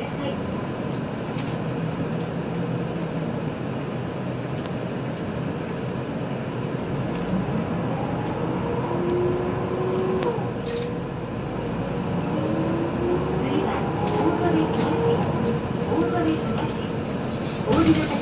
。はい。大鳥大鳥。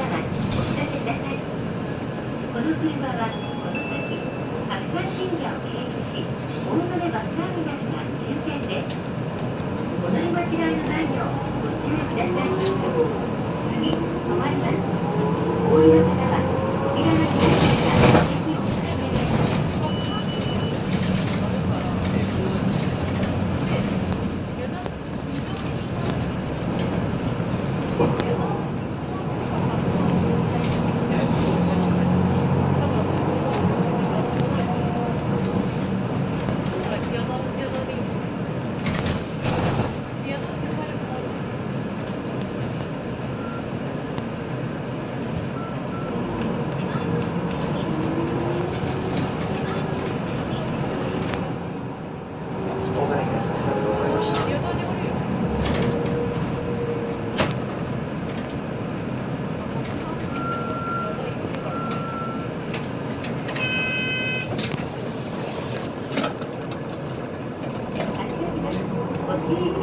Thank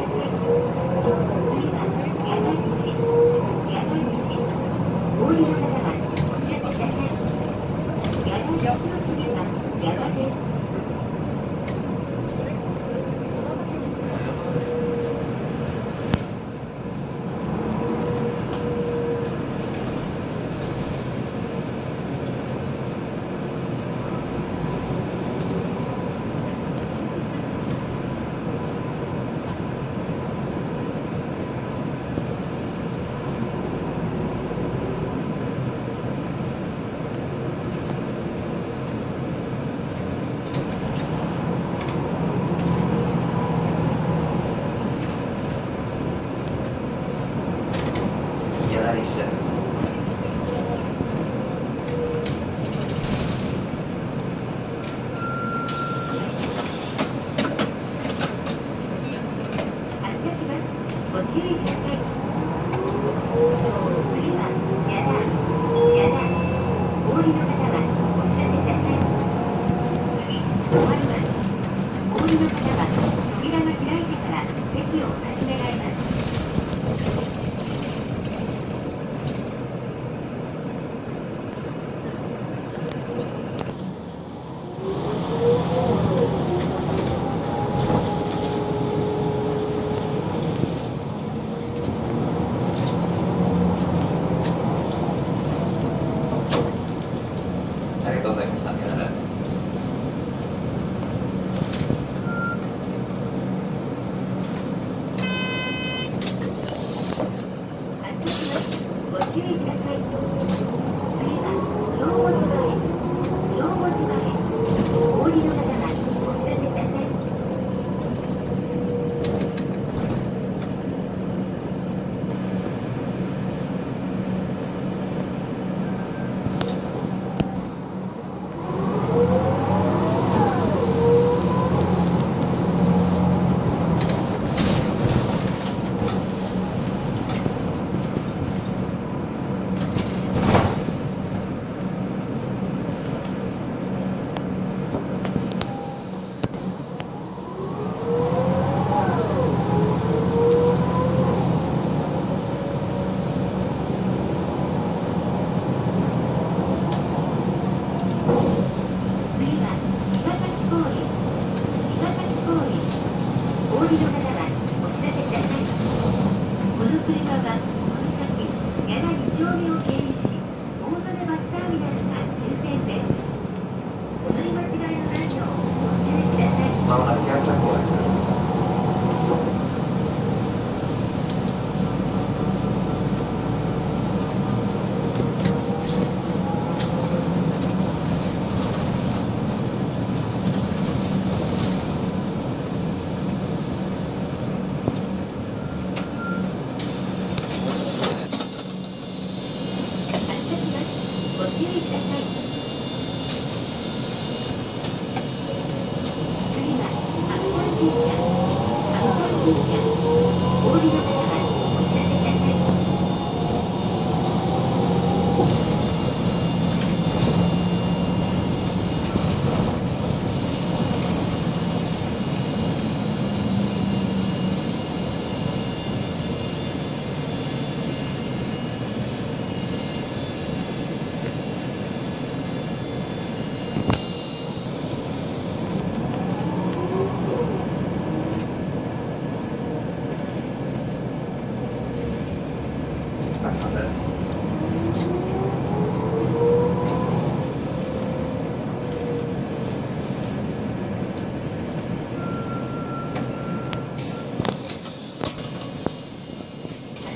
you. 大事です。Thank you. Thank you.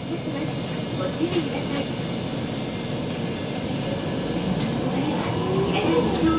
Thank you.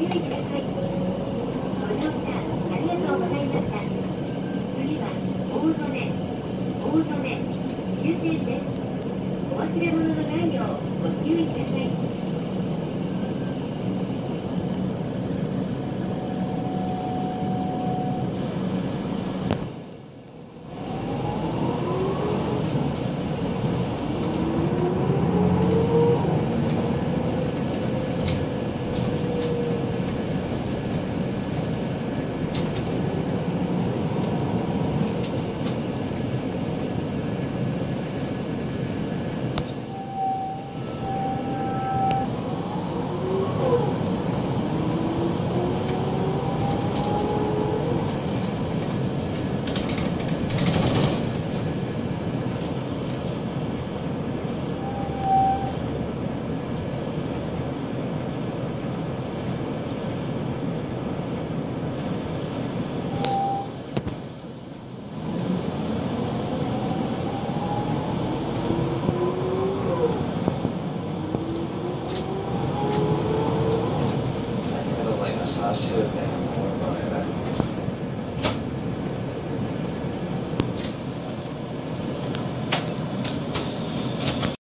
注意ください。ご乗車ありがとうございました。次は大曽根、大曽根、終点です。お忘れ物のないようご注意ください。